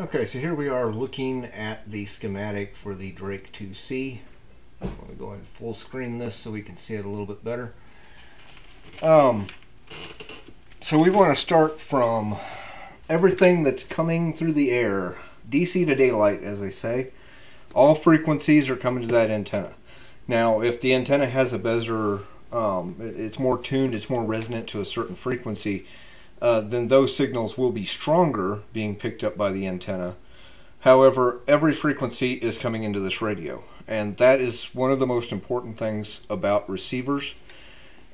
Okay, so here we are looking at the schematic for the Drake 2C. I'm going to go ahead and full screen this so we can see it a little bit better. Um, so we want to start from everything that's coming through the air, DC to daylight, as they say. All frequencies are coming to that antenna. Now, if the antenna has a bezier, um, it's more tuned, it's more resonant to a certain frequency, uh, then those signals will be stronger being picked up by the antenna. However, every frequency is coming into this radio, and that is one of the most important things about receivers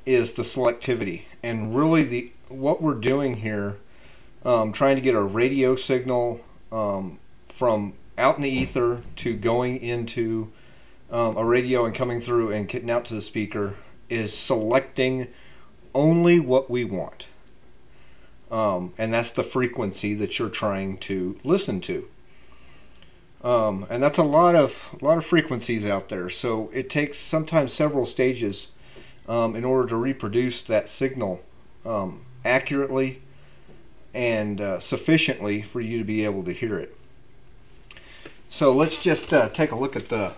is the selectivity. And really, the what we're doing here, um, trying to get a radio signal um, from out in the ether to going into um, a radio and coming through and getting out to the speaker, is selecting only what we want um, and that's the frequency that you're trying to listen to. Um, and that's a lot of a lot of frequencies out there. So it takes sometimes several stages um, in order to reproduce that signal um, accurately and uh, sufficiently for you to be able to hear it. So let's just uh, take a look at the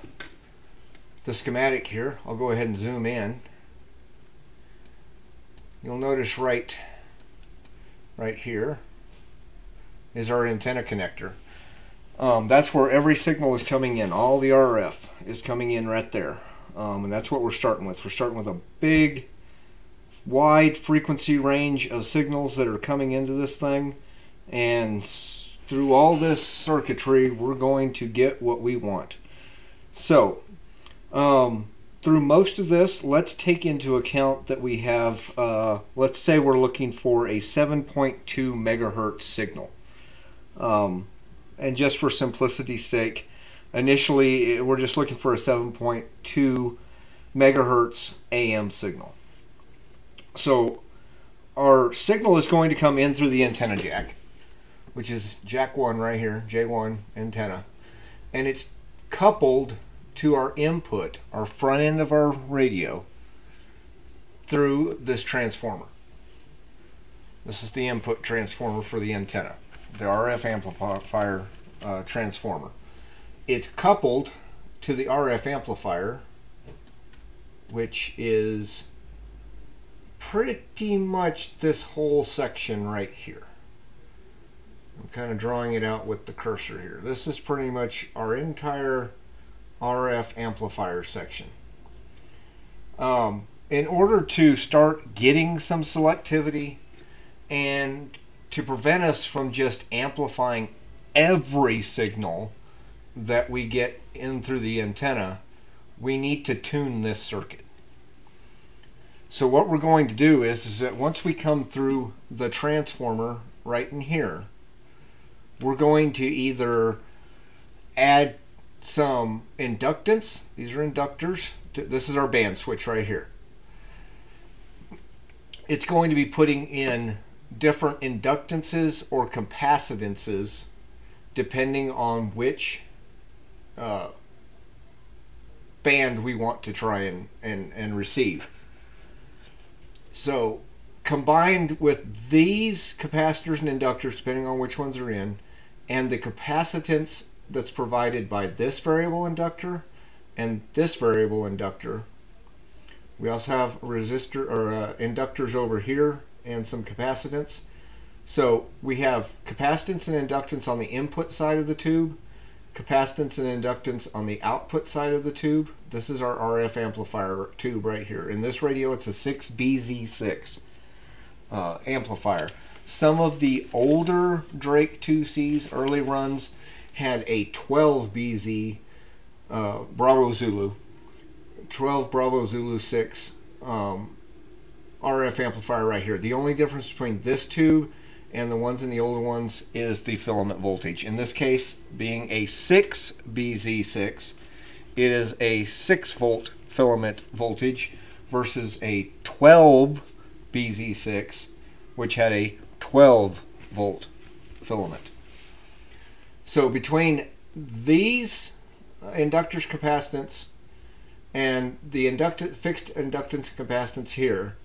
the schematic here. I'll go ahead and zoom in. You'll notice right right here is our antenna connector. Um, that's where every signal is coming in. All the RF is coming in right there. Um, and that's what we're starting with. We're starting with a big, wide frequency range of signals that are coming into this thing. And through all this circuitry, we're going to get what we want. So, um, through most of this, let's take into account that we have, uh, let's say we're looking for a 7.2 megahertz signal. Um, and just for simplicity's sake, initially we're just looking for a 7.2 megahertz AM signal. So our signal is going to come in through the antenna jack, which is jack 1 right here, J1 antenna. And it's coupled to our input, our front end of our radio, through this transformer. This is the input transformer for the antenna, the RF amplifier uh, transformer. It's coupled to the RF amplifier, which is pretty much this whole section right here. I'm kind of drawing it out with the cursor here. This is pretty much our entire RF amplifier section. Um, in order to start getting some selectivity and to prevent us from just amplifying every signal that we get in through the antenna, we need to tune this circuit. So what we're going to do is, is that once we come through the transformer right in here, we're going to either add some inductance. These are inductors. This is our band switch right here. It's going to be putting in different inductances or capacitances depending on which uh, band we want to try and, and, and receive. So combined with these capacitors and inductors, depending on which ones are in, and the capacitance that's provided by this variable inductor and this variable inductor. We also have resistor or uh, inductors over here and some capacitance. So we have capacitance and inductance on the input side of the tube, capacitance and inductance on the output side of the tube. This is our RF amplifier tube right here. In this radio, it's a 6BZ6 uh, amplifier. Some of the older Drake 2Cs, early runs, had a 12 BZ uh, Bravo Zulu, 12 Bravo Zulu 6 um, RF amplifier right here. The only difference between this tube and the ones in the older ones is the filament voltage. In this case, being a 6 BZ6, it is a 6 volt filament voltage versus a 12 BZ6, which had a 12 volt filament. So between these inductors capacitance and the induct fixed inductance capacitance here,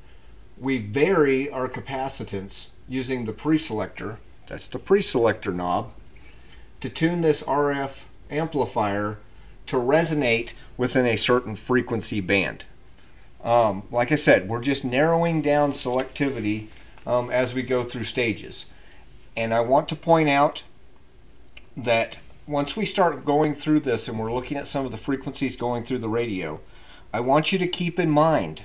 we vary our capacitance using the preselector. That's the preselector knob. to tune this RF amplifier to resonate within a certain frequency band. Um, like I said, we're just narrowing down selectivity um, as we go through stages. And I want to point out that once we start going through this and we're looking at some of the frequencies going through the radio, I want you to keep in mind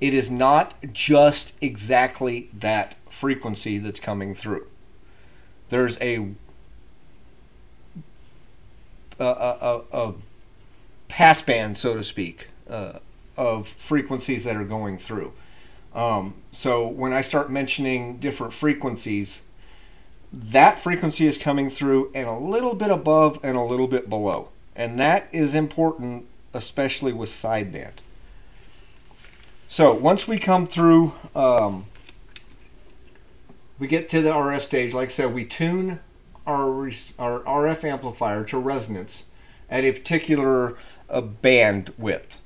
it is not just exactly that frequency that's coming through. There's a a, a, a passband, so to speak, uh, of frequencies that are going through. Um, so when I start mentioning different frequencies, that frequency is coming through and a little bit above and a little bit below. And that is important, especially with sideband. So once we come through, um, we get to the RF stage. Like I said, we tune our, our RF amplifier to resonance at a particular uh, band width.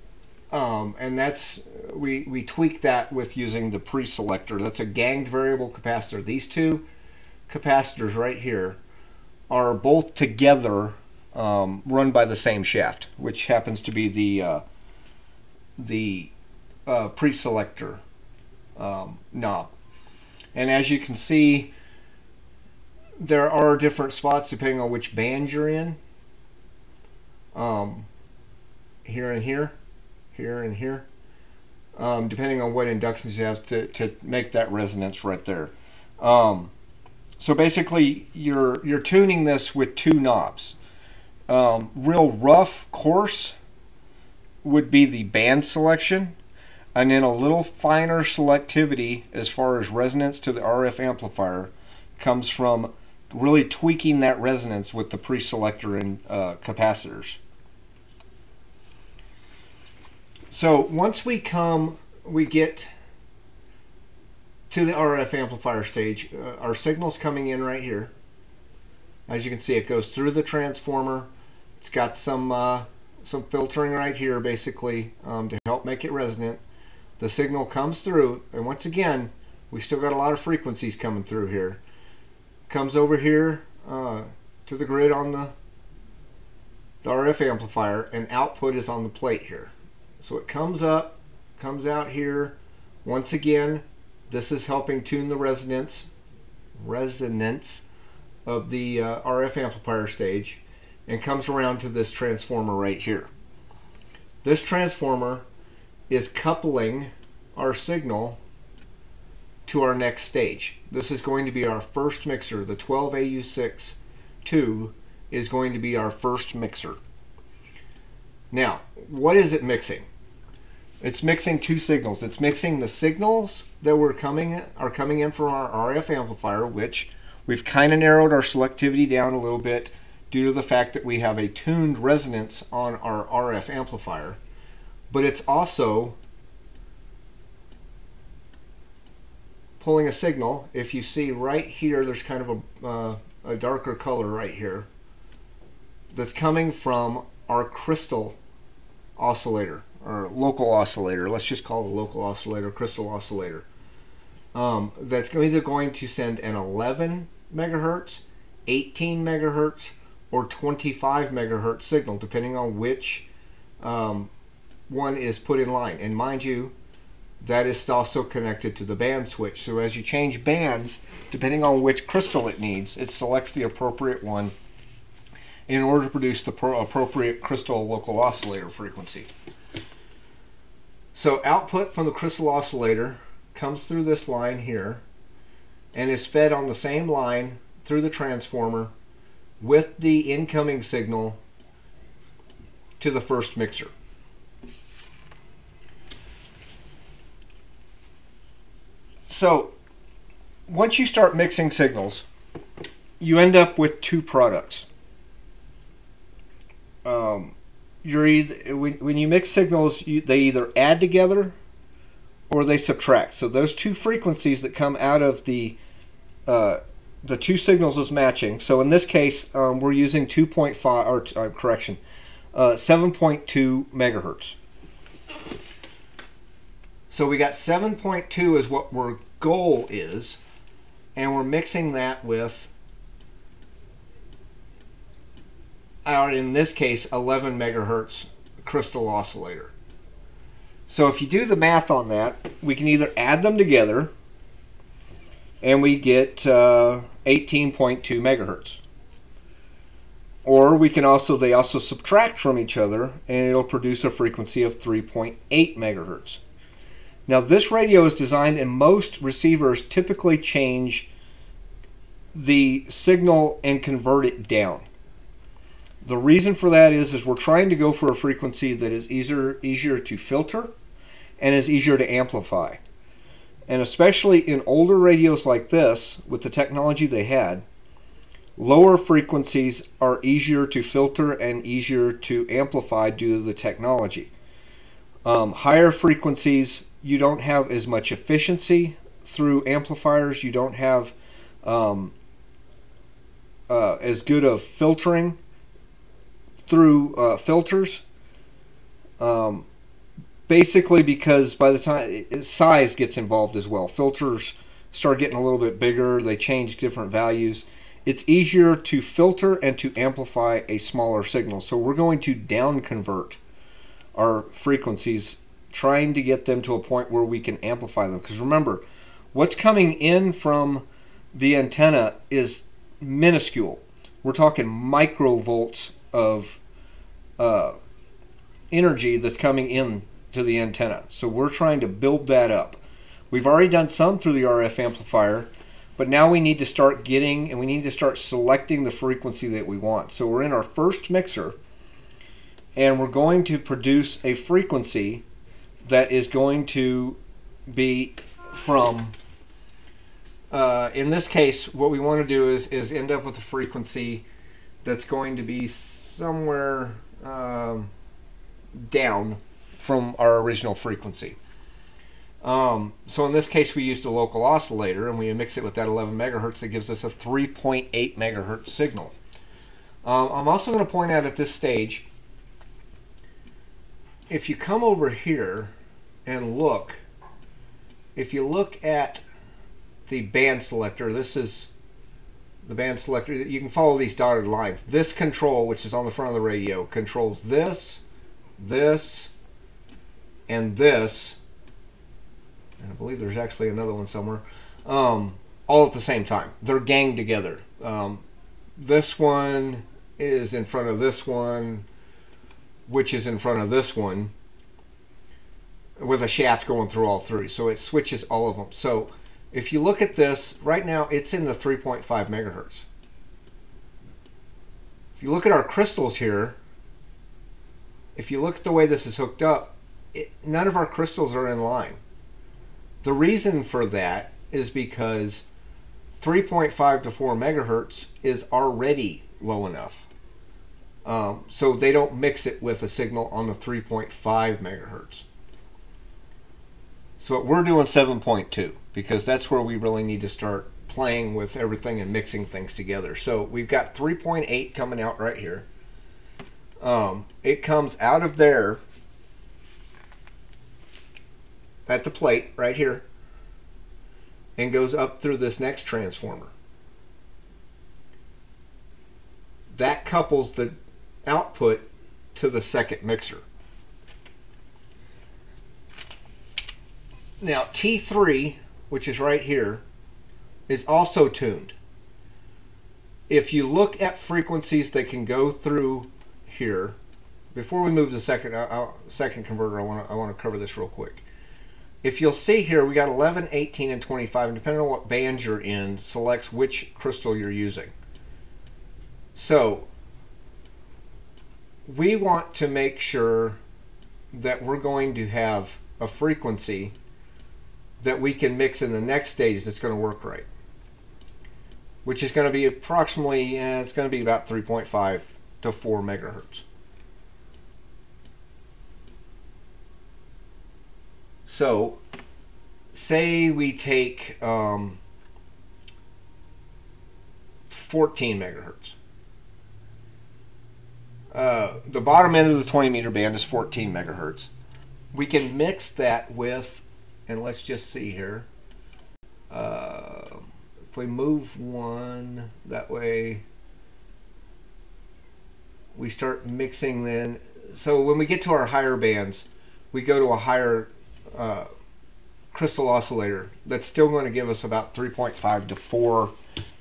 Um, and that's we, we tweak that with using the pre-selector. That's a ganged variable capacitor. These two capacitors right here are both together um, run by the same shaft, which happens to be the uh, the uh, pre-selector um, knob. And as you can see, there are different spots depending on which band you're in. Um, here and here, here and here, um, depending on what inductions you have to, to make that resonance right there. Um, so basically, you're you're tuning this with two knobs. Um, real rough, coarse would be the band selection, and then a little finer selectivity as far as resonance to the RF amplifier comes from really tweaking that resonance with the pre-selector and uh, capacitors. So once we come, we get to the RF amplifier stage, uh, our signal's coming in right here. As you can see, it goes through the transformer. It's got some uh, some filtering right here, basically, um, to help make it resonant the signal comes through, and once again, we still got a lot of frequencies coming through here. Comes over here uh, to the grid on the, the RF amplifier, and output is on the plate here. So it comes up, comes out here. Once again, this is helping tune the resonance, resonance of the uh, RF amplifier stage, and comes around to this transformer right here. This transformer is coupling our signal to our next stage. This is going to be our first mixer. The 12AU6 tube is going to be our first mixer. Now, what is it mixing? It's mixing two signals. It's mixing the signals that were coming are coming in from our RF amplifier, which we've kind of narrowed our selectivity down a little bit due to the fact that we have a tuned resonance on our RF amplifier but it's also pulling a signal. If you see right here, there's kind of a, uh, a darker color right here that's coming from our crystal oscillator or local oscillator. Let's just call it local oscillator, crystal oscillator. Um, that's either going to send an 11 megahertz, 18 megahertz, or 25 megahertz signal, depending on which um, one is put in line. And mind you, that is also connected to the band switch. So as you change bands, depending on which crystal it needs, it selects the appropriate one in order to produce the appropriate crystal local oscillator frequency. So output from the crystal oscillator comes through this line here and is fed on the same line through the transformer with the incoming signal to the first mixer. So once you start mixing signals, you end up with two products. Um, you're either when, when you mix signals, you, they either add together or they subtract. So those two frequencies that come out of the uh, the two signals is matching. So in this case, um, we're using 2.5 or uh, correction, uh, 7.2 megahertz. So we got 7.2 is what our goal is, and we're mixing that with or in this case, 11 megahertz crystal oscillator. So if you do the math on that, we can either add them together and we get uh, 18.2 megahertz. Or we can also, they also subtract from each other and it'll produce a frequency of 3.8 megahertz. Now this radio is designed and most receivers typically change the signal and convert it down. The reason for that is, is we're trying to go for a frequency that is easier, easier to filter and is easier to amplify. And especially in older radios like this, with the technology they had, lower frequencies are easier to filter and easier to amplify due to the technology. Um, higher frequencies, you don't have as much efficiency through amplifiers. You don't have um, uh, as good of filtering through uh, filters. Um, basically, because by the time size gets involved as well, filters start getting a little bit bigger. They change different values. It's easier to filter and to amplify a smaller signal. So we're going to down convert our frequencies, trying to get them to a point where we can amplify them. Because remember, what's coming in from the antenna is minuscule. We're talking microvolts of uh, energy that's coming in to the antenna. So we're trying to build that up. We've already done some through the RF amplifier, but now we need to start getting and we need to start selecting the frequency that we want. So we're in our first mixer and we're going to produce a frequency that is going to be from uh, in this case, what we want to do is, is end up with a frequency that's going to be somewhere um, down from our original frequency. Um, so in this case, we used a local oscillator and we mix it with that 11 megahertz that gives us a 3.8 megahertz signal. Um, I'm also going to point out at this stage, if you come over here and look, if you look at the band selector. This is the band selector. You can follow these dotted lines. This control, which is on the front of the radio, controls this, this, and this. And I believe there's actually another one somewhere. Um, all at the same time. They're ganged together. Um, this one is in front of this one, which is in front of this one, with a shaft going through all three. So it switches all of them. So if you look at this, right now it's in the 3.5 megahertz. If you look at our crystals here, if you look at the way this is hooked up, it, none of our crystals are in line. The reason for that is because 3.5 to 4 megahertz is already low enough. Um, so they don't mix it with a signal on the 3.5 megahertz. So we're doing 7.2 because that's where we really need to start playing with everything and mixing things together. So we've got 3.8 coming out right here. Um, it comes out of there at the plate right here and goes up through this next transformer. That couples the output to the second mixer. Now T3, which is right here, is also tuned. If you look at frequencies that can go through here, before we move to the second uh, second converter, I want to I want to cover this real quick. If you'll see here, we got 11, 18, and 25, and depending on what band you're in, selects which crystal you're using. So we want to make sure that we're going to have a frequency that we can mix in the next stage that's going to work right. Which is going to be approximately, uh, it's going to be about 3.5 to 4 megahertz. So, say we take um, 14 megahertz. Uh, the bottom end of the 20 meter band is 14 megahertz. We can mix that with and let's just see here. Uh, if we move one that way, we start mixing then. So when we get to our higher bands, we go to a higher uh, crystal oscillator that's still going to give us about 3.5 to 4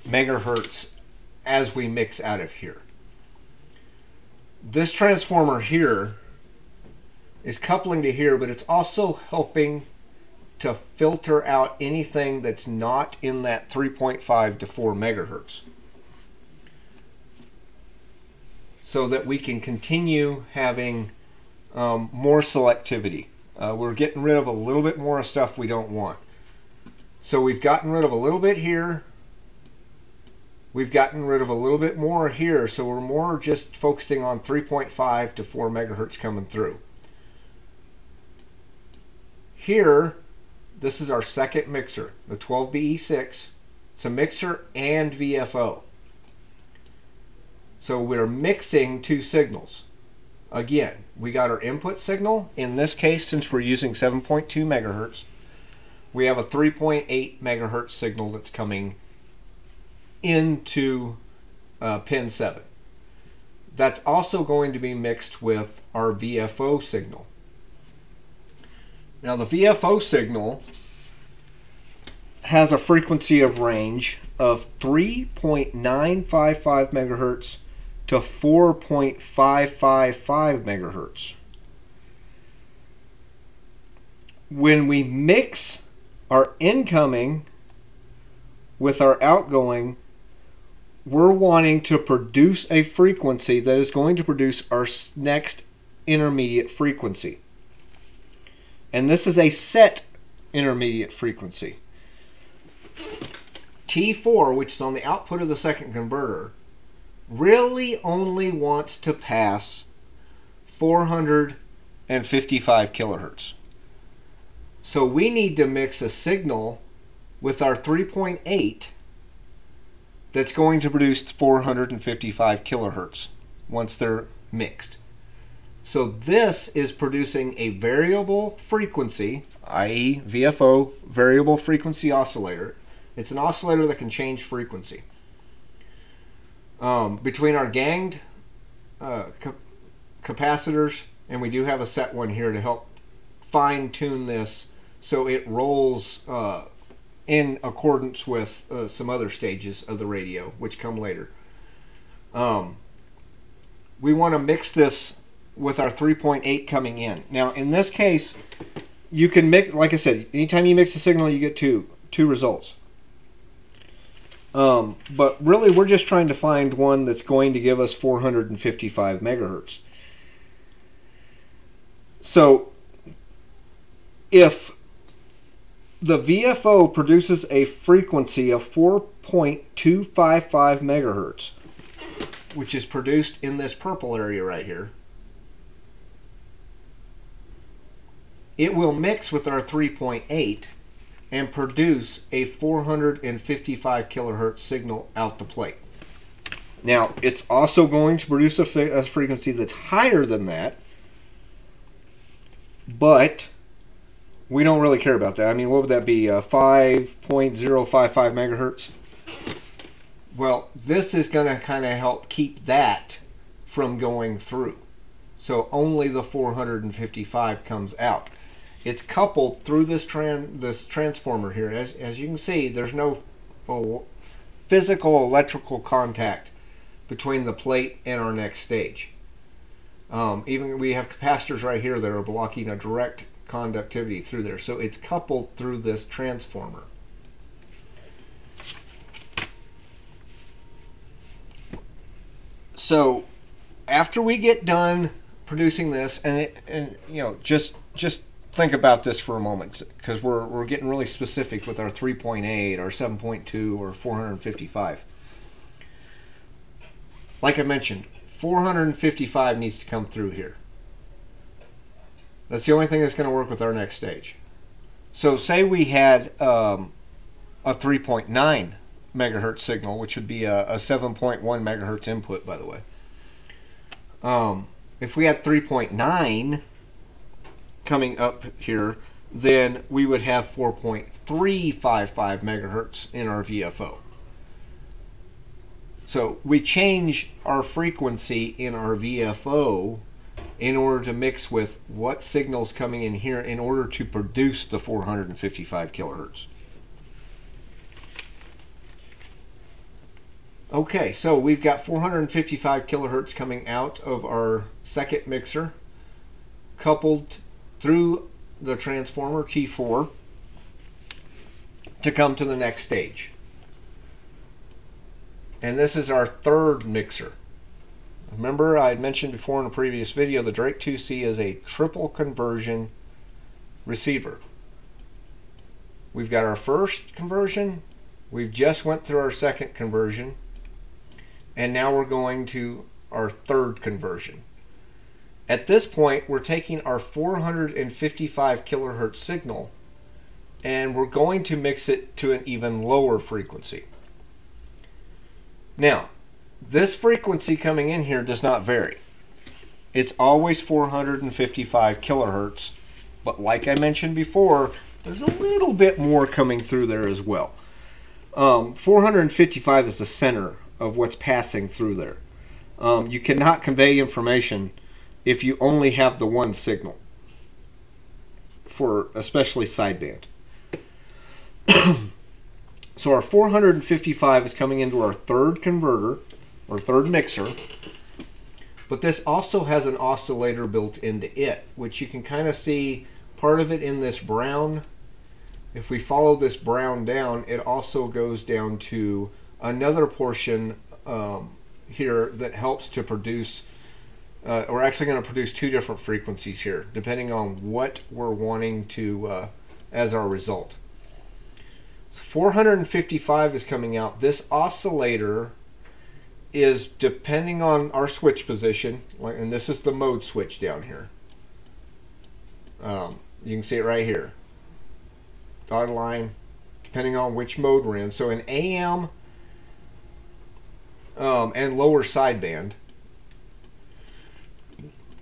megahertz as we mix out of here. This transformer here is coupling to here, but it's also helping to filter out anything that's not in that 3.5 to 4 megahertz so that we can continue having um, more selectivity. Uh, we're getting rid of a little bit more stuff we don't want. So we've gotten rid of a little bit here. We've gotten rid of a little bit more here. So we're more just focusing on 3.5 to 4 megahertz coming through. Here, this is our second mixer, the 12BE6. It's a mixer and VFO. So we're mixing two signals. Again, we got our input signal. In this case, since we're using 7.2 megahertz, we have a 3.8 megahertz signal that's coming into uh, pin 7. That's also going to be mixed with our VFO signal. Now the VFO signal has a frequency of range of 3.955 megahertz to 4.555 megahertz. When we mix our incoming with our outgoing, we're wanting to produce a frequency that is going to produce our next intermediate frequency. And this is a set intermediate frequency. T4, which is on the output of the second converter, really only wants to pass 455 kilohertz. So we need to mix a signal with our 3.8 that's going to produce 455 kilohertz once they're mixed. So this is producing a variable frequency, i.e. VFO, variable frequency oscillator. It's an oscillator that can change frequency. Um, between our ganged uh, ca capacitors, and we do have a set one here to help fine tune this so it rolls uh, in accordance with uh, some other stages of the radio, which come later. Um, we want to mix this with our 3.8 coming in. Now, in this case, you can mix, like I said, anytime you mix a signal, you get two two results. Um, but really, we're just trying to find one that's going to give us 455 megahertz. So, if the VFO produces a frequency of 4.255 megahertz, which is produced in this purple area right here, it will mix with our 3.8 and produce a 455 kilohertz signal out the plate. Now, it's also going to produce a, a frequency that's higher than that, but we don't really care about that. I mean, what would that be? Uh, 5.055 megahertz? Well, this is going to kind of help keep that from going through. So only the 455 comes out it's coupled through this tran this transformer here. As, as you can see, there's no physical electrical contact between the plate and our next stage. Um, even we have capacitors right here that are blocking a direct conductivity through there. So it's coupled through this transformer. So after we get done producing this, and it, and you know, just just think about this for a moment because we're, we're getting really specific with our 3.8 or 7.2 or 455 like I mentioned 455 needs to come through here. That's the only thing that's going to work with our next stage. So say we had um, a 3.9 megahertz signal which would be a, a 7.1 megahertz input by the way. Um, if we had 3.9 coming up here, then we would have 4.355 megahertz in our VFO. So we change our frequency in our VFO in order to mix with what signals coming in here in order to produce the 455 kilohertz. Okay, so we've got 455 kilohertz coming out of our second mixer, coupled through the transformer T4 to come to the next stage. And this is our third mixer. Remember I had mentioned before in a previous video the Drake 2C is a triple conversion receiver. We've got our first conversion, we've just went through our second conversion, and now we're going to our third conversion. At this point, we're taking our 455 kilohertz signal and we're going to mix it to an even lower frequency. Now, this frequency coming in here does not vary. It's always 455 kilohertz, but like I mentioned before, there's a little bit more coming through there as well. Um, 455 is the center of what's passing through there. Um, you cannot convey information if you only have the one signal for especially sideband. so our 455 is coming into our third converter or third mixer but this also has an oscillator built into it which you can kind of see part of it in this brown if we follow this brown down it also goes down to another portion um, here that helps to produce uh, we're actually going to produce two different frequencies here depending on what we're wanting to uh, as our result. So 455 is coming out. This oscillator is depending on our switch position and this is the mode switch down here. Um, you can see it right here. Dotted line depending on which mode we're in. So in AM um, and lower sideband,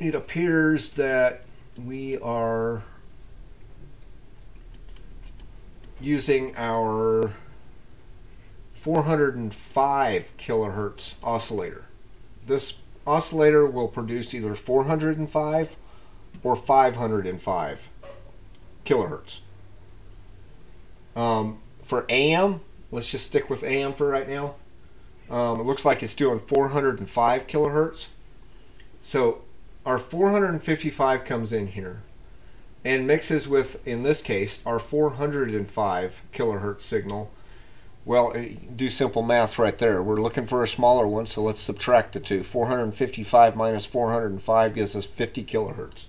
it appears that we are using our 405 kilohertz oscillator. This oscillator will produce either 405 or 505 kilohertz. Um, for AM, let's just stick with AM for right now. Um, it looks like it's doing 405 kilohertz. So our 455 comes in here and mixes with, in this case, our 405 kilohertz signal. Well, eh, do simple math right there. We're looking for a smaller one, so let's subtract the two. 455 minus 405 gives us 50 kilohertz.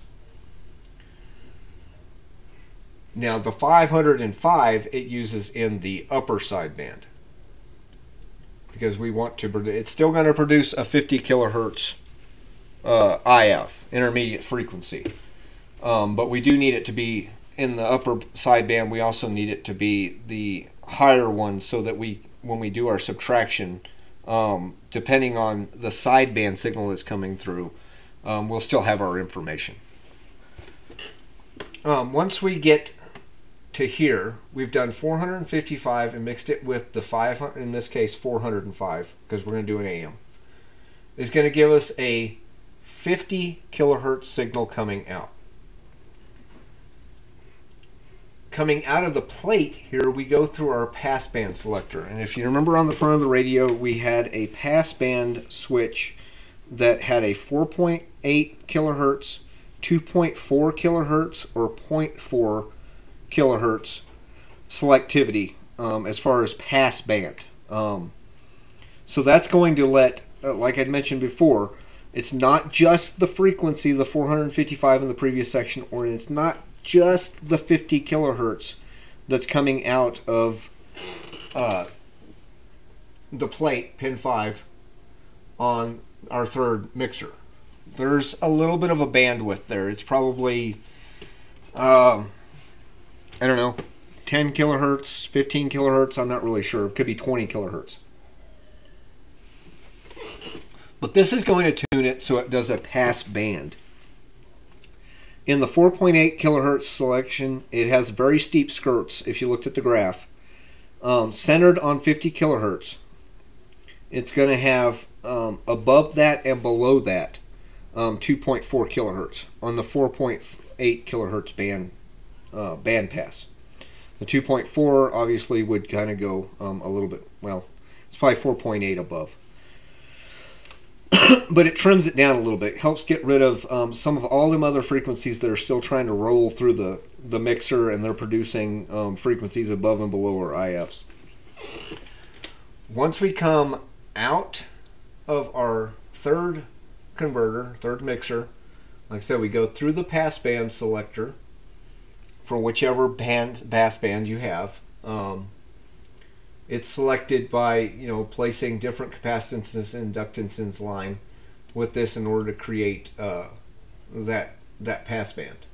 Now the 505 it uses in the upper sideband because we want to. It's still going to produce a 50 kilohertz uh, IF intermediate frequency, um, but we do need it to be in the upper sideband. We also need it to be the higher one so that we, when we do our subtraction, um, depending on the sideband signal that's coming through, um, we'll still have our information. Um, once we get to here, we've done 455 and mixed it with the 500, in this case 405, because we're going to do an AM, is going to give us a 50 kilohertz signal coming out. Coming out of the plate here, we go through our passband selector. And if you remember on the front of the radio, we had a passband switch that had a 4.8 kilohertz, 2.4 kilohertz, or 0.4 kilohertz selectivity um, as far as passband. Um, so that's going to let, uh, like I'd mentioned before, it's not just the frequency, the 455 in the previous section, or it's not just the 50 kilohertz that's coming out of uh, the plate, pin 5, on our third mixer. There's a little bit of a bandwidth there. It's probably. Um, I don't know, 10 kilohertz, 15 kilohertz. I'm not really sure. It could be 20 kilohertz. But this is going to tune it so it does a pass band. In the 4.8 kilohertz selection, it has very steep skirts if you looked at the graph. Um, centered on 50 kilohertz. it's going to have um, above that and below that um, 2.4 kilohertz on the 4.8 kilohertz band uh, band pass. The 2.4 obviously would kind of go um, a little bit well. It's probably 4.8 above. but it trims it down a little bit. Helps get rid of um, some of all them other frequencies that are still trying to roll through the, the mixer and they're producing um, frequencies above and below our IFs. Once we come out of our third converter, third mixer, like I said, we go through the passband selector for whichever band bass band you have. Um, it's selected by you know placing different capacitances and inductances line with this in order to create uh, that that passband.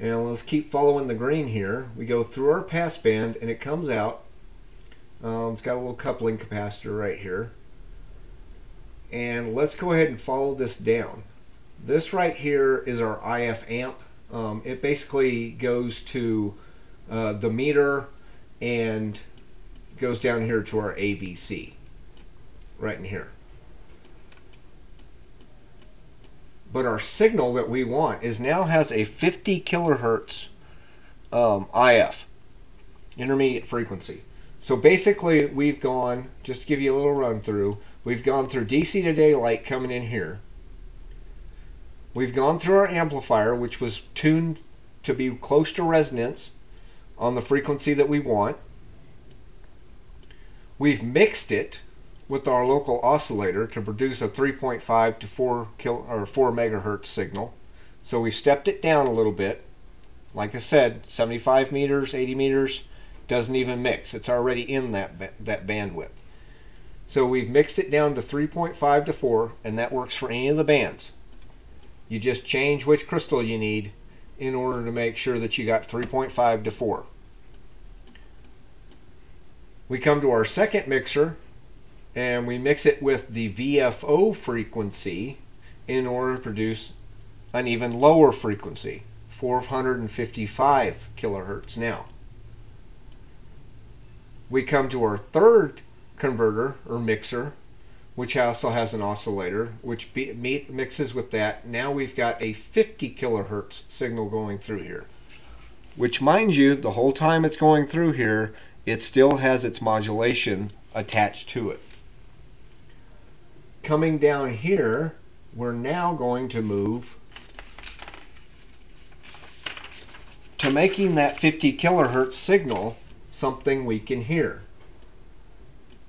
And let's keep following the green here. We go through our passband and it comes out. Um, it's got a little coupling capacitor right here. And let's go ahead and follow this down. This right here is our IF amp. Um, it basically goes to uh, the meter and goes down here to our AVC, right in here. But our signal that we want is now has a 50 kilohertz um, IF, intermediate frequency. So basically we've gone, just to give you a little run through, we've gone through DC to daylight coming in here. We've gone through our amplifier, which was tuned to be close to resonance on the frequency that we want. We've mixed it with our local oscillator to produce a 3.5 to 4 kilo, or 4 megahertz signal. So we stepped it down a little bit. Like I said, 75 meters, 80 meters doesn't even mix. It's already in that that bandwidth. So we've mixed it down to 3.5 to 4 and that works for any of the bands. You just change which crystal you need in order to make sure that you got 3.5 to 4. We come to our second mixer and we mix it with the VFO frequency in order to produce an even lower frequency, 455 kilohertz now. We come to our third converter or mixer, which also has an oscillator, which be, mixes with that. Now we've got a 50 kilohertz signal going through here. Which, mind you, the whole time it's going through here, it still has its modulation attached to it. Coming down here, we're now going to move to making that 50 kilohertz signal something we can hear.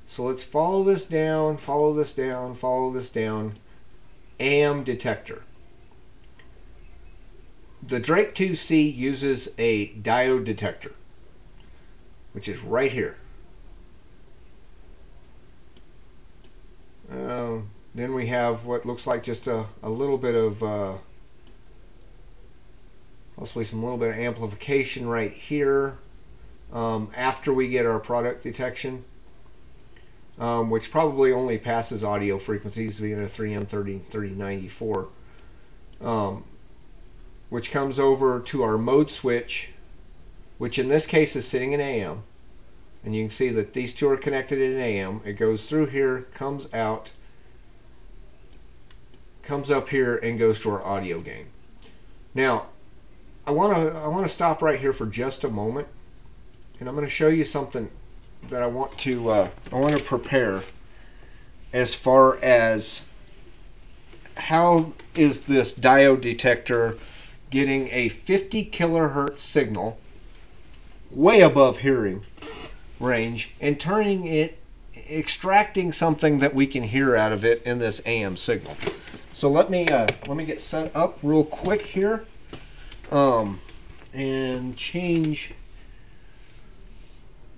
So let's follow this down, follow this down, follow this down. AM detector. The Drake 2C uses a diode detector which is right here. Uh, then we have what looks like just a, a little bit of uh, possibly some little bit of amplification right here um, after we get our product detection um, which probably only passes audio frequencies being a 3M30 3094 um, which comes over to our mode switch which in this case is sitting in AM. And you can see that these two are connected in AM. It goes through here, comes out, comes up here, and goes to our audio gain. Now, I want to I want to stop right here for just a moment, and I'm going to show you something that I want to uh, I want to prepare as far as how is this diode detector getting a 50 kilohertz signal way above hearing range and turning it extracting something that we can hear out of it in this AM signal. So let me uh, let me get set up real quick here um, and change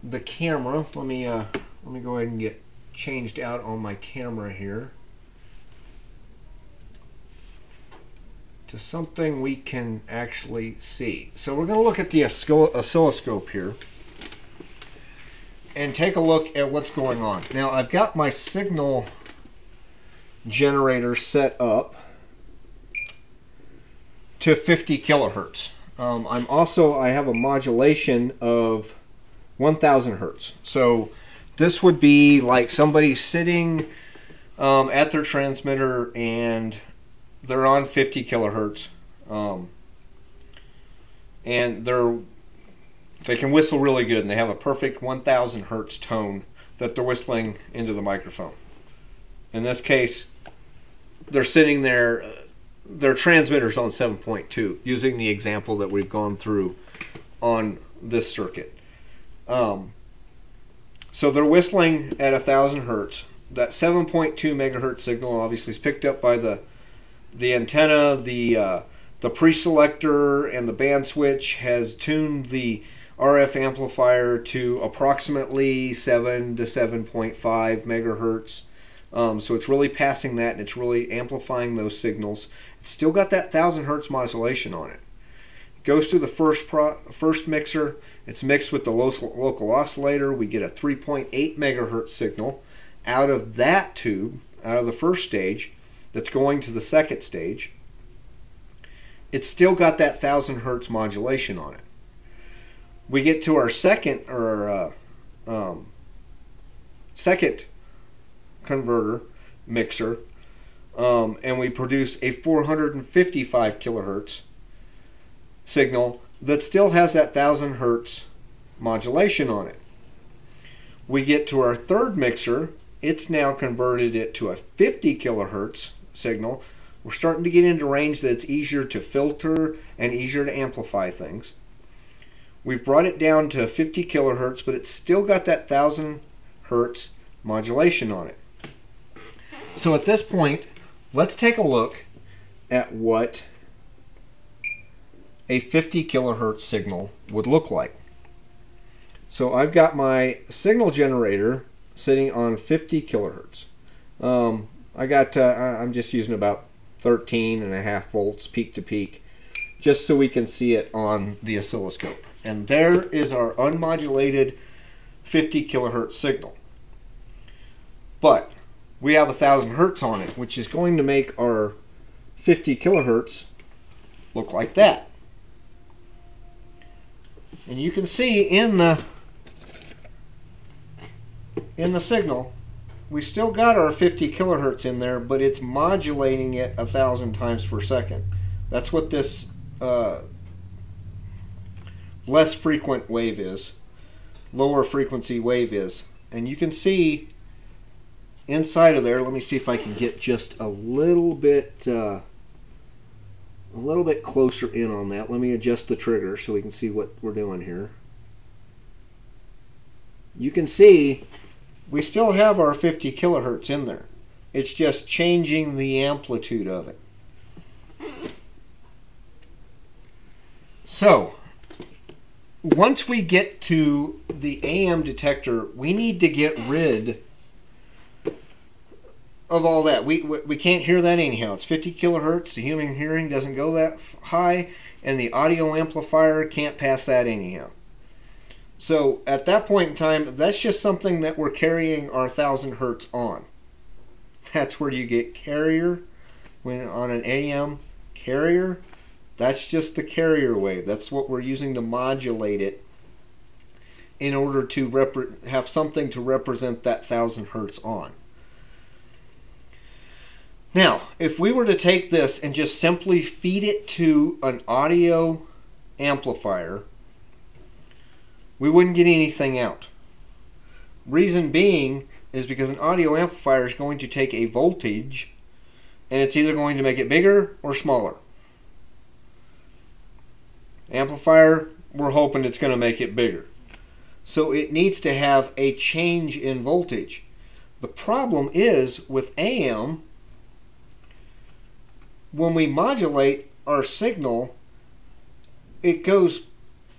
the camera. Let me uh, let me go ahead and get changed out on my camera here. To something we can actually see. So we're going to look at the oscilloscope here and take a look at what's going on. Now I've got my signal generator set up to 50 kilohertz. Um, I'm also, I have a modulation of 1000 hertz. So this would be like somebody sitting um, at their transmitter and they're on 50 kilohertz. Um, and they're they can whistle really good and they have a perfect 1000 hertz tone that they're whistling into the microphone. In this case, they're sitting there their transmitters on 7.2 using the example that we've gone through on this circuit. Um, so they're whistling at 1000 hertz. That 7.2 megahertz signal obviously is picked up by the the antenna, the uh, the pre-selector and the band switch has tuned the RF amplifier to approximately 7 to 7.5 megahertz. Um, so it's really passing that and it's really amplifying those signals. It's still got that 1000 hertz modulation on it. it goes to the first first mixer. It's mixed with the local oscillator. We get a 3.8 megahertz signal out of that tube, out of the first stage, that's going to the second stage. It's still got that 1000 hertz modulation on it we get to our second or uh, um, second converter mixer, um, and we produce a 455 kilohertz signal that still has that 1000 hertz modulation on it. We get to our third mixer, it's now converted it to a 50 kilohertz signal. We're starting to get into range that it's easier to filter and easier to amplify things. We've brought it down to 50 kilohertz, but it's still got that 1000 hertz modulation on it. So at this point, let's take a look at what a 50 kilohertz signal would look like. So I've got my signal generator sitting on 50 kilohertz. Um, I got, uh, I'm just using about 13 and a half volts peak to peak, just so we can see it on the oscilloscope. And there is our unmodulated 50 kilohertz signal. But we have a thousand hertz on it, which is going to make our 50 kilohertz look like that. And you can see in the in the signal, we still got our 50 kilohertz in there, but it's modulating it a thousand times per second. That's what this uh, less frequent wave is, lower frequency wave is. And you can see inside of there, let me see if I can get just a little bit uh, a little bit closer in on that. Let me adjust the trigger so we can see what we're doing here. You can see we still have our 50 kilohertz in there. It's just changing the amplitude of it. So, once we get to the AM detector, we need to get rid of all that. We, we can't hear that anyhow. It's 50 kilohertz. The human hearing doesn't go that high, and the audio amplifier can't pass that anyhow. So at that point in time, that's just something that we're carrying our 1000 hertz on. That's where you get carrier when on an AM carrier that's just the carrier wave. That's what we're using to modulate it in order to have something to represent that 1000 hertz on. Now, if we were to take this and just simply feed it to an audio amplifier, we wouldn't get anything out. Reason being is because an audio amplifier is going to take a voltage and it's either going to make it bigger or smaller. Amplifier, we're hoping it's going to make it bigger. So it needs to have a change in voltage. The problem is with AM, when we modulate our signal, it goes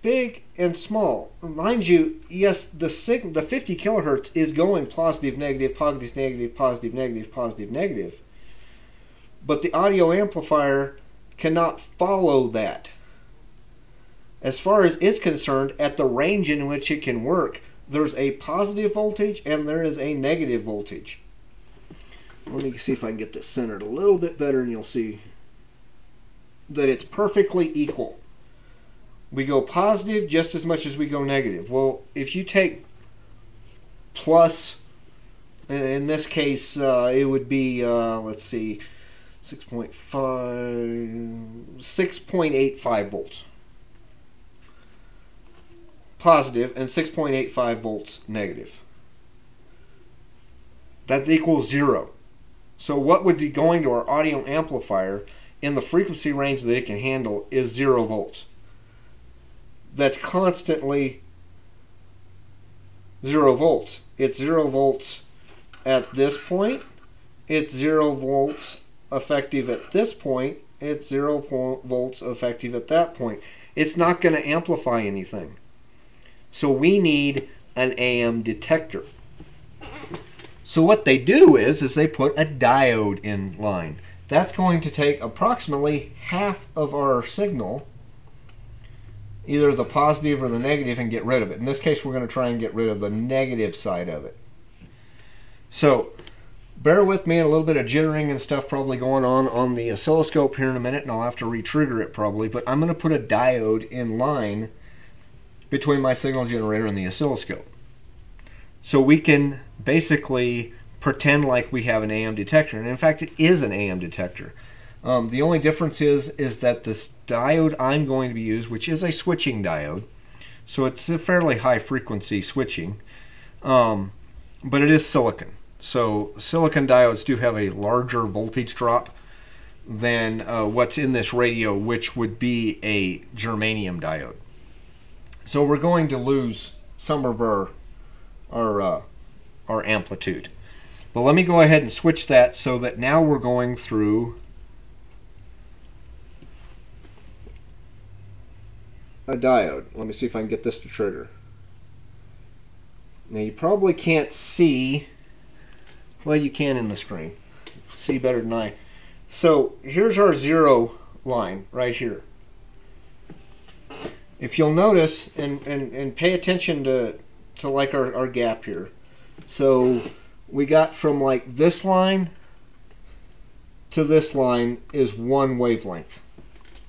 big and small. Mind you, yes, the sig- the 50 kilohertz is going positive, negative, positive, negative, positive, negative, positive, negative. But the audio amplifier cannot follow that as far as it's concerned, at the range in which it can work, there's a positive voltage and there is a negative voltage. Let me see if I can get this centered a little bit better and you'll see that it's perfectly equal. We go positive just as much as we go negative. Well, if you take plus, in this case, uh, it would be, uh, let's see, 6.5, 6.85 volts positive and 6.85 volts negative. That's equals zero. So what would be going to our audio amplifier in the frequency range that it can handle is zero volts. That's constantly zero volts. It's zero volts at this point. It's zero volts effective at this point. It's zero volts effective at that point. It's not going to amplify anything. So we need an AM detector. So what they do is, is they put a diode in line. That's going to take approximately half of our signal, either the positive or the negative, and get rid of it. In this case, we're going to try and get rid of the negative side of it. So bear with me, a little bit of jittering and stuff probably going on on the oscilloscope here in a minute, and I'll have to retrigger it probably, but I'm going to put a diode in line between my signal generator and the oscilloscope. So we can basically pretend like we have an AM detector, and in fact it is an AM detector. Um, the only difference is, is that this diode I'm going to be used, which is a switching diode, so it's a fairly high frequency switching, um, but it is silicon. So silicon diodes do have a larger voltage drop than uh, what's in this radio, which would be a germanium diode. So we're going to lose some of our our uh, our amplitude. But let me go ahead and switch that so that now we're going through a diode. Let me see if I can get this to trigger. Now you probably can't see, well you can in the screen, see better than I. So here's our zero line right here if you'll notice and, and, and pay attention to, to like our, our gap here. So we got from like this line to this line is one wavelength.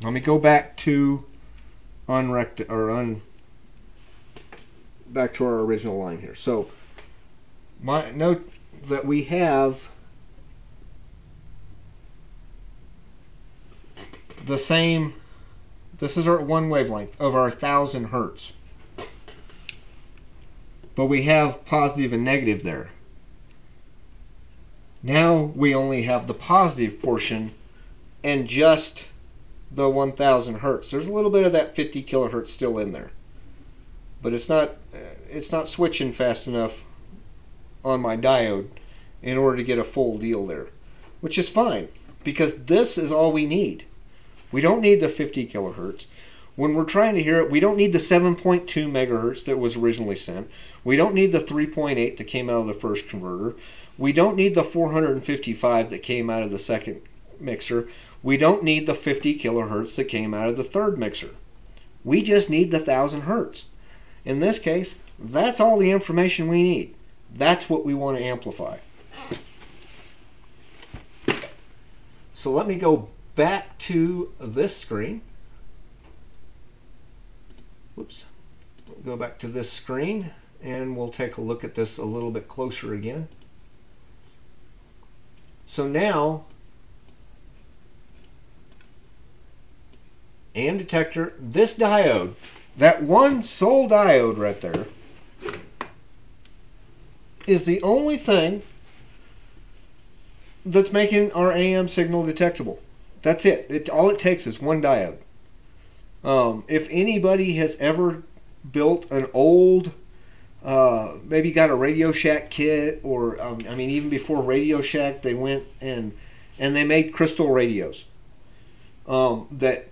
Let me go back to unrect or un back to our original line here. So my note that we have the same this is our one wavelength of our 1000 hertz. But we have positive and negative there. Now we only have the positive portion and just the 1000 hertz. There's a little bit of that 50 kilohertz still in there. But it's not uh, it's not switching fast enough on my diode in order to get a full deal there, which is fine because this is all we need. We don't need the 50 kilohertz. When we're trying to hear it, we don't need the 7.2 megahertz that was originally sent. We don't need the 3.8 that came out of the first converter. We don't need the 455 that came out of the second mixer. We don't need the 50 kilohertz that came out of the third mixer. We just need the 1000 hertz. In this case, that's all the information we need. That's what we want to amplify. So let me go back to this screen. Whoops. Go back to this screen and we'll take a look at this a little bit closer again. So now, AM detector, this diode, that one sole diode right there, is the only thing that's making our AM signal detectable. That's it. it all it takes is one diode. Um, if anybody has ever built an old, uh, maybe got a Radio Shack kit, or um, I mean, even before Radio Shack, they went and and they made crystal radios. Um, that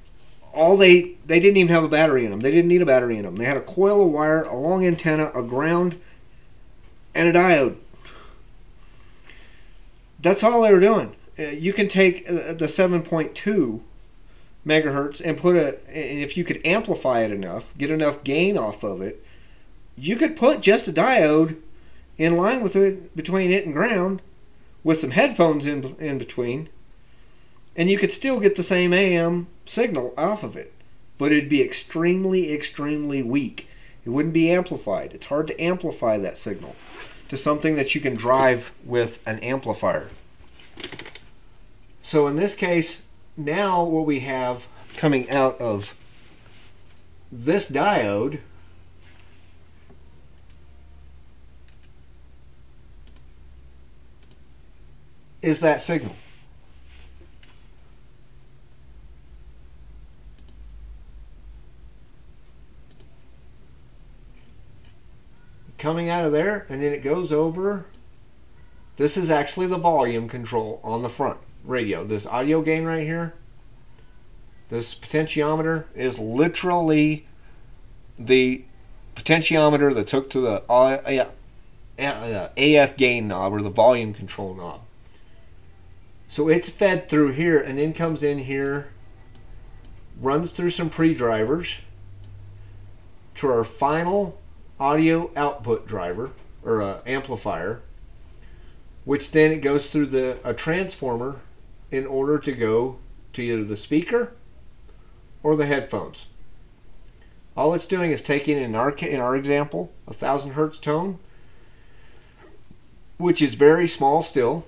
all they they didn't even have a battery in them. They didn't need a battery in them. They had a coil of wire, a long antenna, a ground, and a diode. That's all they were doing. Uh, you can take uh, the 7.2 megahertz and put a and if you could amplify it enough get enough gain off of it you could put just a diode in line with it between it and ground with some headphones in, in between and you could still get the same am signal off of it but it'd be extremely extremely weak it wouldn't be amplified it's hard to amplify that signal to something that you can drive with an amplifier. So in this case, now what we have coming out of this diode is that signal. Coming out of there, and then it goes over. This is actually the volume control on the front radio. This audio gain right here, this potentiometer is literally the potentiometer that's hooked to the uh, AF gain knob or the volume control knob. So it's fed through here and then comes in here, runs through some pre-drivers to our final audio output driver or uh, amplifier, which then it goes through the a transformer in order to go to either the speaker or the headphones. All it's doing is taking in our in our example a thousand hertz tone, which is very small still,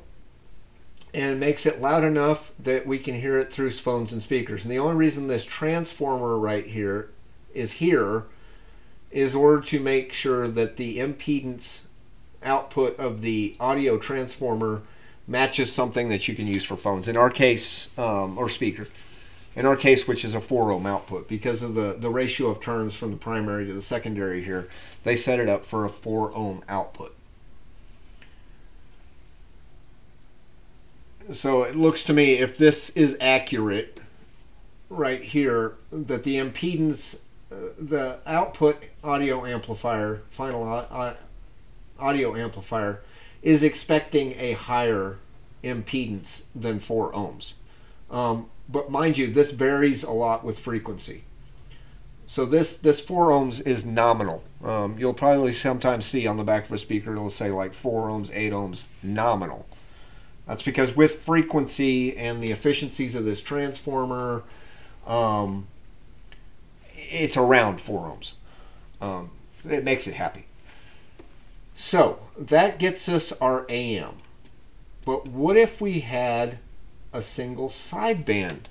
and makes it loud enough that we can hear it through phones and speakers. And the only reason this transformer right here is here is order to make sure that the impedance output of the audio transformer matches something that you can use for phones. In our case, um, or speaker. In our case, which is a 4 ohm output, because of the, the ratio of turns from the primary to the secondary here, they set it up for a 4 ohm output. So it looks to me, if this is accurate right here, that the impedance, the output audio amplifier, final audio amplifier, is expecting a higher impedance than 4 ohms. Um, but mind you, this varies a lot with frequency. So this this 4 ohms is nominal. Um, you'll probably sometimes see on the back of a speaker it'll say like 4 ohms, 8 ohms, nominal. That's because with frequency and the efficiencies of this transformer, um, it's around 4 ohms. Um, it makes it happy. So that gets us our AM. But what if we had a single sideband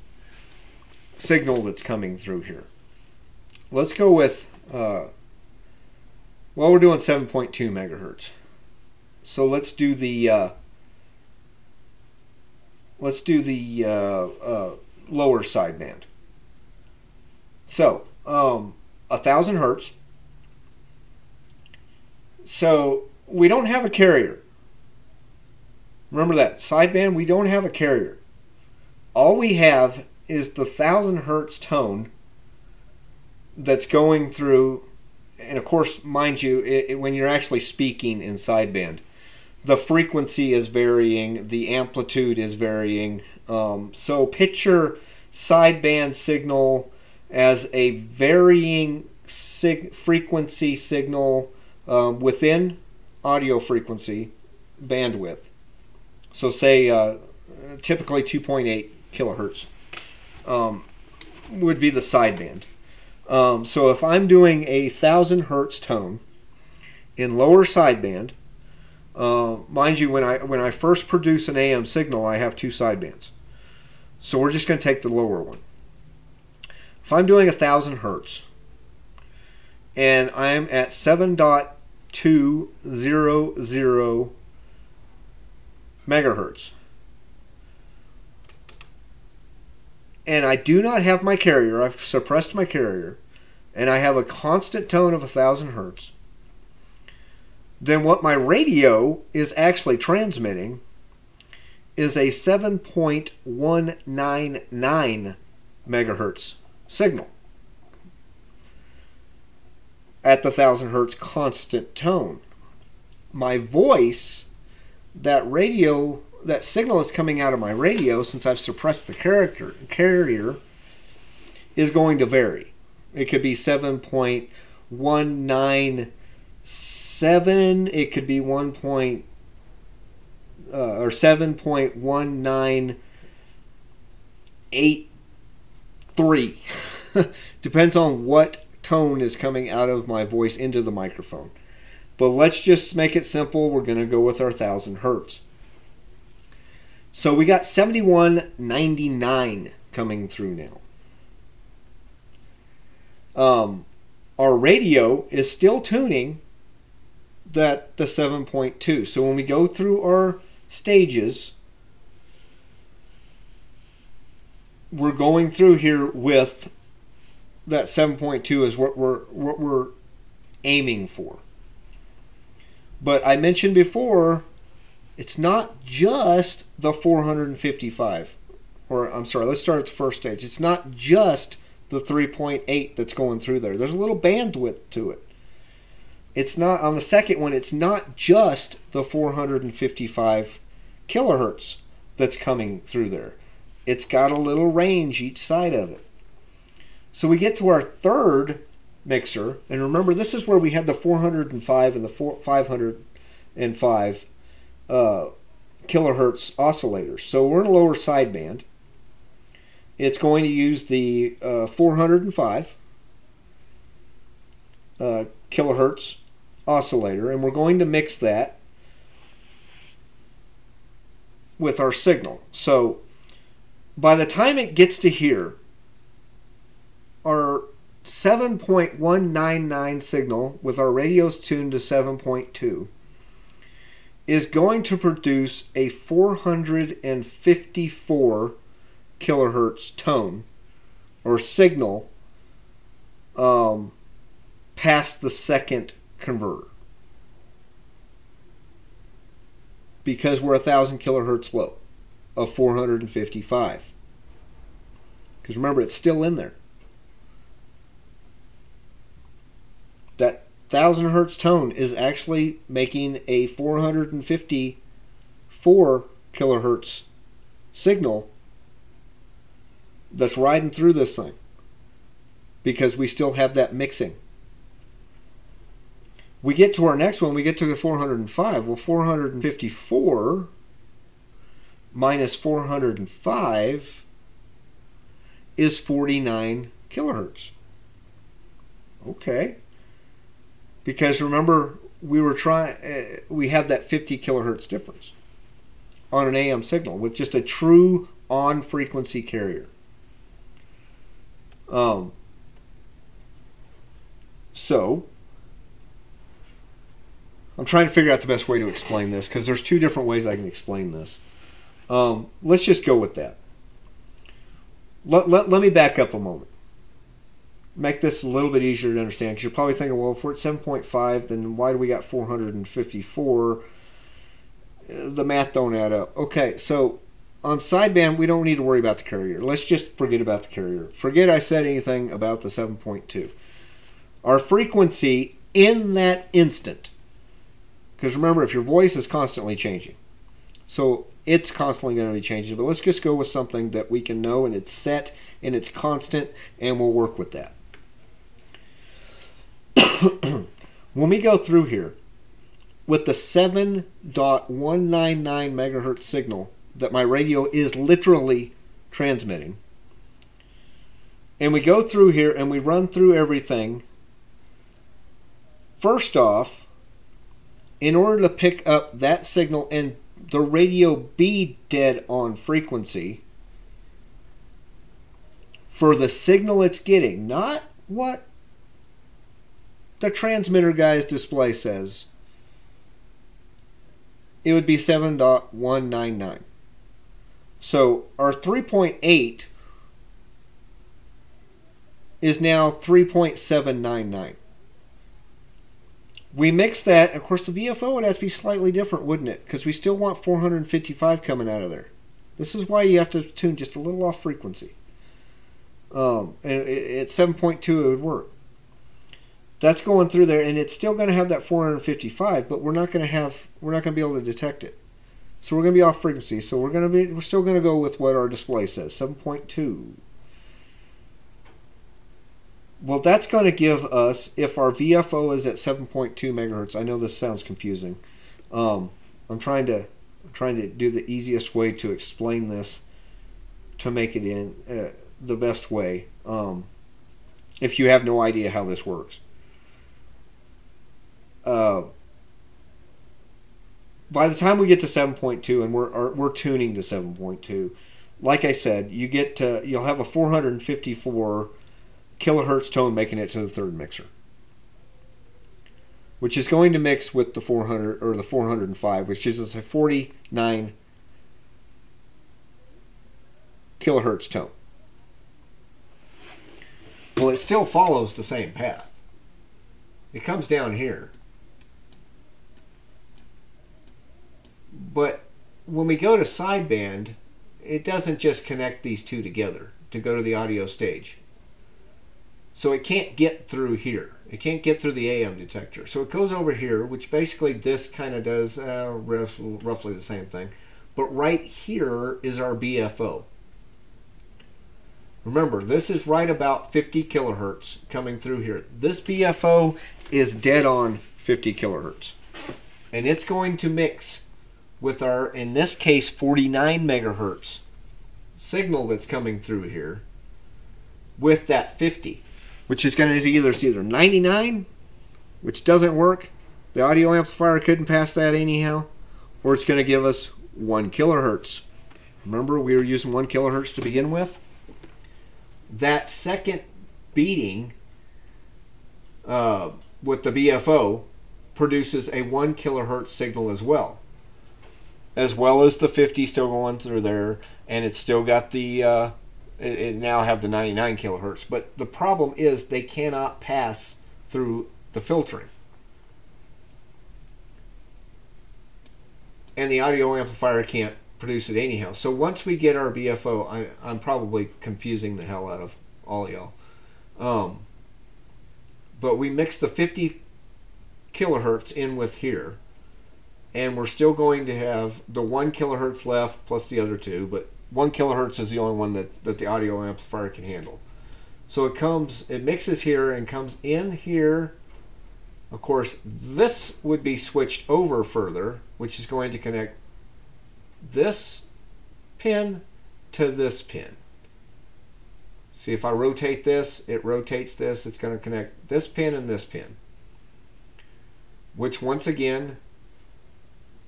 signal that's coming through here? Let's go with, uh, well, we're doing 7.2 megahertz. So let's do the uh, let's do the uh, uh, lower sideband. So um, a thousand hertz. So we don't have a carrier. Remember that sideband. We don't have a carrier. All we have is the thousand hertz tone that's going through, and of course, mind you, it, it, when you're actually speaking in sideband the frequency is varying, the amplitude is varying. Um, so picture sideband signal as a varying sig- frequency signal um, within audio frequency bandwidth. So say uh, typically 2.8 kilohertz um, would be the sideband. Um, so if I'm doing a thousand hertz tone in lower sideband, uh, mind you, when I when I first produce an AM signal, I have two sidebands. So we're just going to take the lower one. If I'm doing a thousand hertz, and I'm at 7.200 megahertz, and I do not have my carrier, I've suppressed my carrier, and I have a constant tone of a thousand hertz then what my radio is actually transmitting is a 7.199 megahertz signal at the 1000 hertz constant tone. My voice, that radio, that signal is coming out of my radio since I've suppressed the character, carrier, is going to vary. It could be 7.197, it could be 1. Point, uh, or 7.198 three. Depends on what tone is coming out of my voice into the microphone. But let's just make it simple. We're going to go with our 1000 hertz. So we got 7199 coming through now. Um, our radio is still tuning that the 7.2. So when we go through our stages, we're going through here with that 7.2 is what we're what we're aiming for. But I mentioned before, it's not just the 455. Or I'm sorry, let's start at the first stage. It's not just the 3.8 that's going through there. There's a little bandwidth to it. It's not on the second one, it's not just the 455 kilohertz that's coming through there. It's got a little range each side of it. So we get to our third mixer, and remember this is where we had the 405 and the 505 uh, kilohertz oscillators. So we're in a lower sideband. It's going to use the uh, 405 uh, kilohertz oscillator, and we're going to mix that with our signal. So by the time it gets to here, our 7.199 signal with our radios tuned to 7.2 is going to produce a 454 kilohertz tone or signal um, past the second converter. Because we're a thousand kilohertz low of 455 because remember it's still in there that thousand hertz tone is actually making a 454 kilohertz signal that's riding through this thing because we still have that mixing. We get to our next one, we get to the 405. Well, 454 minus 405 is 49 kilohertz. Okay because remember we were trying uh, we have that 50 kilohertz difference on an AM signal with just a true on frequency carrier. Um, so I'm trying to figure out the best way to explain this because there's two different ways I can explain this. Um, let's just go with that. Let, let, let me back up a moment make this a little bit easier to understand because you're probably thinking, well, if we're at 7.5, then why do we got 454? The math don't add up. Okay, so on sideband, we don't need to worry about the carrier. Let's just forget about the carrier. Forget I said anything about the 7.2. Our frequency in that instant, because remember, if your voice is constantly changing, so it's constantly going to be changing. But let's just go with something that we can know and it's set and it's constant, and we'll work with that. when we go through here with the 7.199 megahertz signal that my radio is literally transmitting, and we go through here and we run through everything, first off, in order to pick up that signal and the radio be dead on frequency for the signal it's getting, not what the transmitter guy's display says it would be 7.199. So our 3.8 is now 3.799. We mix that, of course, the VFO would have to be slightly different, wouldn't it? Because we still want 455 coming out of there. This is why you have to tune just a little off frequency. Um, and at 7.2, it would work that's going through there and it's still going to have that 455 but we're not going to have we're not going to be able to detect it so we're going to be off frequency so we're going to be we're still going to go with what our display says 7.2 well that's going to give us if our VFO is at 7.2 megahertz I know this sounds confusing. Um, I'm trying to I'm trying to do the easiest way to explain this to make it in uh, the best way um, if you have no idea how this works. Uh, by the time we get to 7.2 and we're we're tuning to 7.2, like I said, you get to you'll have a 454 kilohertz tone making it to the third mixer, which is going to mix with the 400 or the 405, which is a 49 kilohertz tone. Well, it still follows the same path. It comes down here. But when we go to sideband, it doesn't just connect these two together to go to the audio stage. So it can't get through here. It can't get through the AM detector. So it goes over here, which basically this kind of does uh, roughly the same thing. But right here is our BFO. Remember, this is right about 50 kilohertz coming through here. This BFO is dead on 50 kilohertz. And it's going to mix with our, in this case, 49 megahertz signal that's coming through here with that 50. Which is going to either, it's either 99, which doesn't work. The audio amplifier couldn't pass that anyhow. Or it's going to give us 1 kilohertz. Remember, we were using 1 kilohertz to begin with? that second beating uh, with the BFO produces a 1 kilohertz signal as well. As well as the 50 still going through there, and it's still got the, uh, it now have the 99 kilohertz. But the problem is they cannot pass through the filtering. And the audio amplifier can't produce it anyhow. So once we get our BFO, I, I'm probably confusing the hell out of all y'all. Um, but we mix the 50 kilohertz in with here, and we're still going to have the one kilohertz left plus the other two, but one kilohertz is the only one that, that the audio amplifier can handle. So it comes, it mixes here and comes in here. Of course, this would be switched over further, which is going to connect this pin to this pin. See if I rotate this, it rotates this, it's going to connect this pin and this pin. Which once again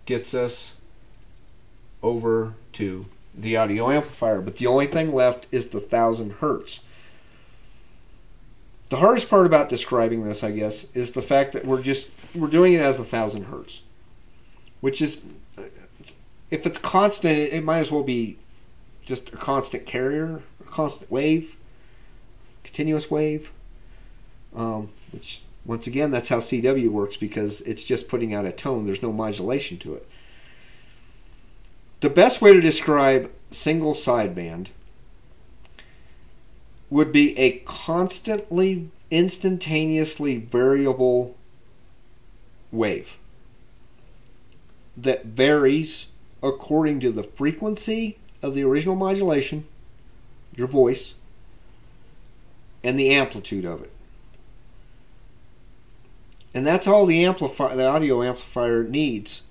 gets us over to the audio amplifier. But the only thing left is the 1000 hertz. The hardest part about describing this, I guess, is the fact that we're just we're doing it as a thousand hertz, which is if it's constant, it, might as well be just a constant carrier, a constant wave, continuous wave. Um, which once again, that's how CW works because it's just putting out a tone. There's no modulation to it. The best way to describe single sideband would be a constantly, instantaneously variable wave that varies according to the frequency of the original modulation, your voice, and the amplitude of it. And that's all the amplifier the audio amplifier needs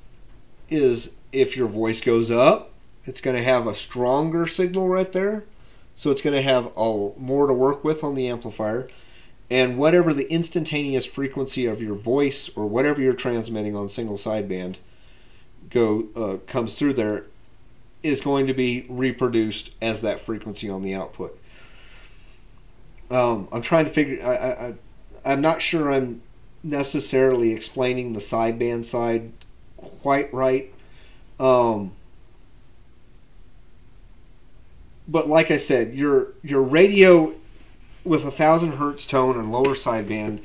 is if your voice goes up, it's going to have a stronger signal right there. So it's going to have a, more to work with on the amplifier. And whatever the instantaneous frequency of your voice or whatever you're transmitting on single sideband go uh, comes through there is going to be reproduced as that frequency on the output. Um, I'm trying to figure. I, I, I'm not sure I'm necessarily explaining the sideband side quite right. Um, but like I said, your your radio with a thousand hertz tone and lower sideband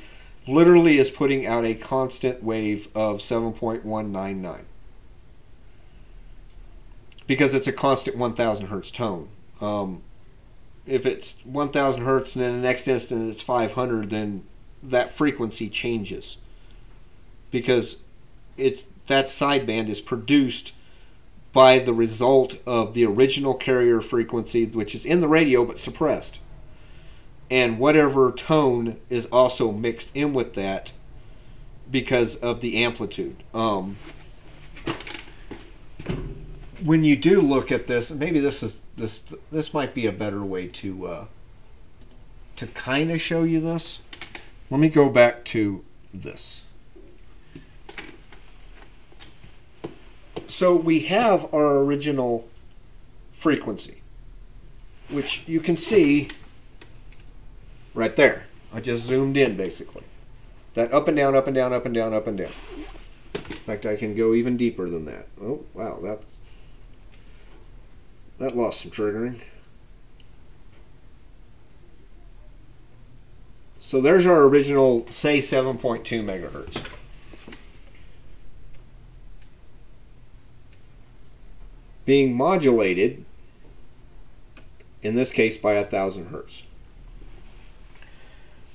literally is putting out a constant wave of 7.199 because it's a constant 1000 hertz tone. Um, if it's 1000 hertz and then the next instant it's 500, then that frequency changes because it's that sideband is produced by the result of the original carrier frequency, which is in the radio but suppressed, and whatever tone is also mixed in with that because of the amplitude. Um, when you do look at this, maybe this is this this might be a better way to uh, to kind of show you this. Let me go back to this. So we have our original frequency, which you can see right there. I just zoomed in basically. That up and down, up and down, up and down, up and down. In fact, I can go even deeper than that. Oh, wow, that that lost some triggering. So there's our original, say, 7.2 megahertz. Being modulated, in this case, by a thousand hertz.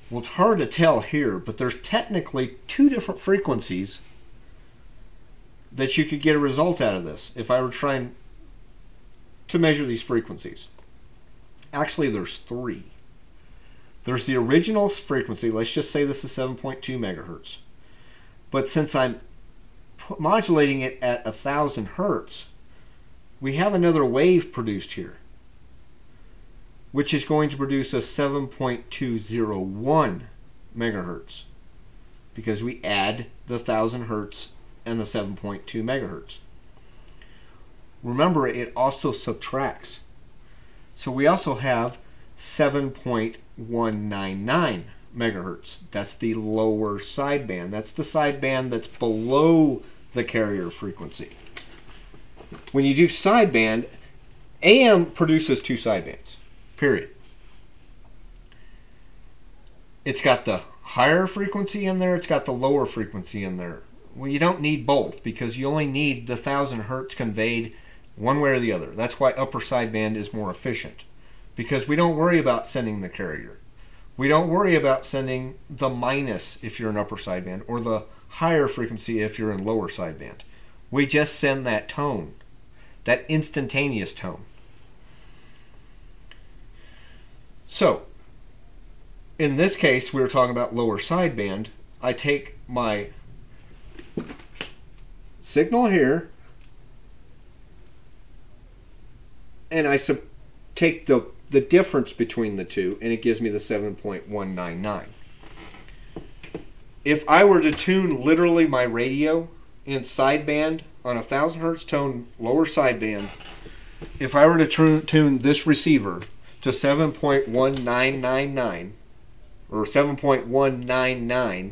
Well, it's hard to tell here, but there's technically two different frequencies that you could get a result out of this if I were trying to measure these frequencies. Actually, there's three. There's the original frequency. Let's just say this is 7.2 megahertz. But since I'm modulating it at 1,000 hertz, we have another wave produced here, which is going to produce a 7.201 megahertz because we add the 1,000 hertz and the 7.2 megahertz. Remember, it also subtracts. So we also have 7.199 megahertz. That's the lower sideband. That's the sideband that's below the carrier frequency. When you do sideband, AM produces two sidebands, period. It's got the higher frequency in there, it's got the lower frequency in there. Well, you don't need both because you only need the 1000 hertz conveyed one way or the other. That's why upper sideband is more efficient because we don't worry about sending the carrier. We don't worry about sending the minus if you're in upper sideband or the higher frequency if you're in lower sideband. We just send that tone, that instantaneous tone. So, in this case, we were talking about lower sideband. I take my signal here and I take the the difference between the two, and it gives me the 7.199. If I were to tune literally my radio in sideband on a 1000 hertz tone, lower sideband, if I were to tune, this receiver to 7.1999 or 7.199,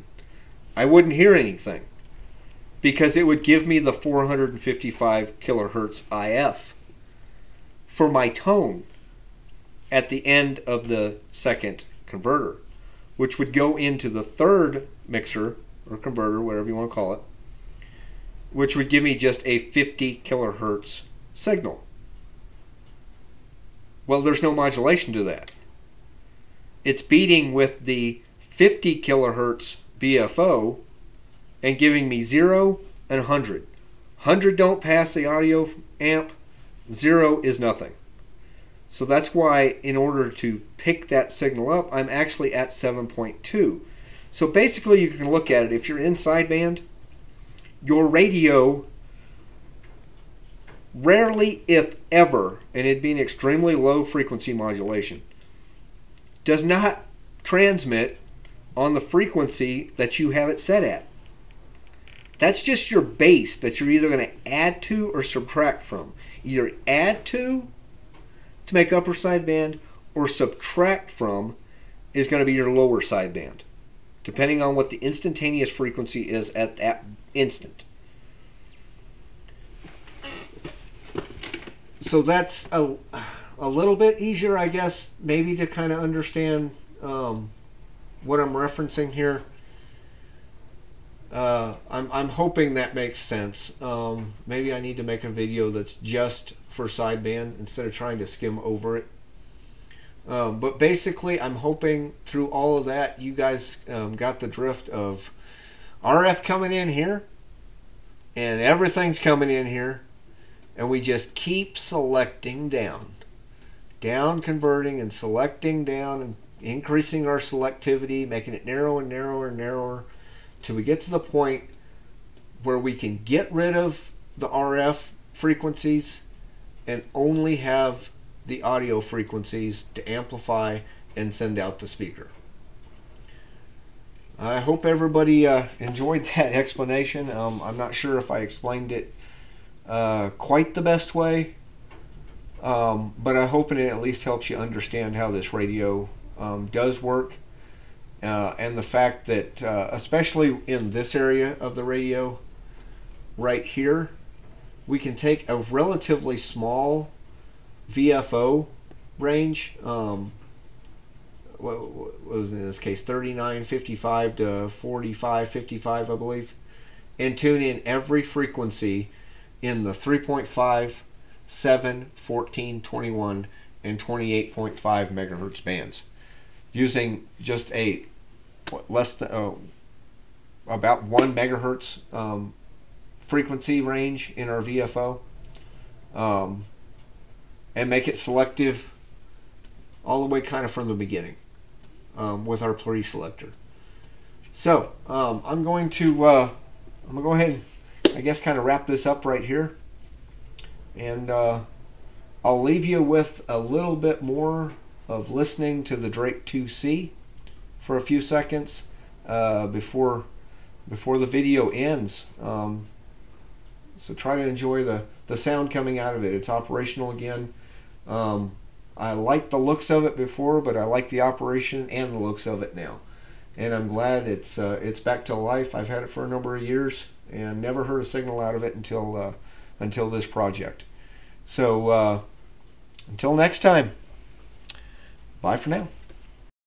I wouldn't hear anything because it would give me the 455 kilohertz IF for my tone at the end of the second converter, which would go into the third mixer or converter, whatever you want to call it, which would give me just a 50 kilohertz signal. Well, there's no modulation to that. It's beating with the 50 kilohertz BFO and giving me 0 and 100. 100 don't pass the audio amp, 0 is nothing. So that's why in order to pick that signal up, I'm actually at 7.2. So basically you can look at it, if you're in sideband, your radio rarely, if ever, and it'd be an extremely low frequency modulation, does not transmit on the frequency that you have it set at. That's just your base that you're either going to add to or subtract from. Either add to to make upper sideband or subtract from is going to be your lower sideband, depending on what the instantaneous frequency is at that instant. So that's a, a little bit easier, I guess, maybe to kind of understand um, what I'm referencing here. Uh, I'm, I'm hoping that makes sense. Um, maybe I need to make a video that's just for sideband instead of trying to skim over it. Um, but basically, I'm hoping through all of that, you guys um, got the drift of RF coming in here, and everything's coming in here, and we just keep selecting down. Down converting and selecting down and increasing our selectivity, making it narrower and narrower and narrower, till we get to the point where we can get rid of the RF frequencies and only have the audio frequencies to amplify and send out the speaker. I hope everybody uh, enjoyed that explanation. Um, I'm not sure if I explained it uh, quite the best way, um, but I hope it at least helps you understand how this radio um, does work. Uh, and the fact that, uh, especially in this area of the radio, right here, we can take a relatively small VFO range. Um, what was in this case 39, 55 to 45, 55, I believe, and tune in every frequency in the 3.5, 7, 14, 21, and 28.5 megahertz bands. Using just a less than uh, about one megahertz um, frequency range in our VFO um, and make it selective all the way kind of from the beginning um, with our pre-selector. So um, I'm going to uh, I'm gonna go ahead and I guess kind of wrap this up right here and uh, I'll leave you with a little bit more of listening to the Drake 2C for a few seconds uh, before before the video ends. Um, so try to enjoy the, the sound coming out of it. It's operational again. Um, I liked the looks of it before, but I like the operation and the looks of it now. And I'm glad it's uh, it's back to life. I've had it for a number of years and never heard a signal out of it until uh, until this project. So uh, until next time, bye for now.